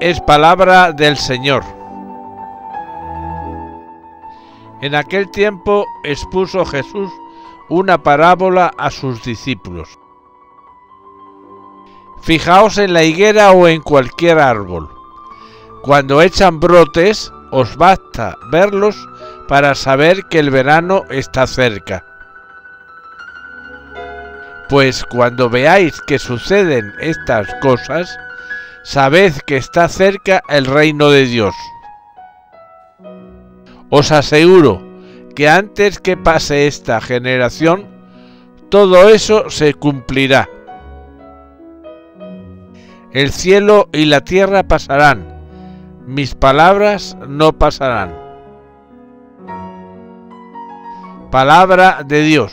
es palabra del Señor. En aquel tiempo expuso Jesús una parábola a sus discípulos. Fijaos en la higuera o en cualquier árbol. Cuando echan brotes, os basta verlos para saber que el verano está cerca. Pues cuando veáis que suceden estas cosas, sabed que está cerca el reino de Dios. Os aseguro que antes que pase esta generación, todo eso se cumplirá. El cielo y la tierra pasarán, mis palabras no pasarán. Palabra de Dios.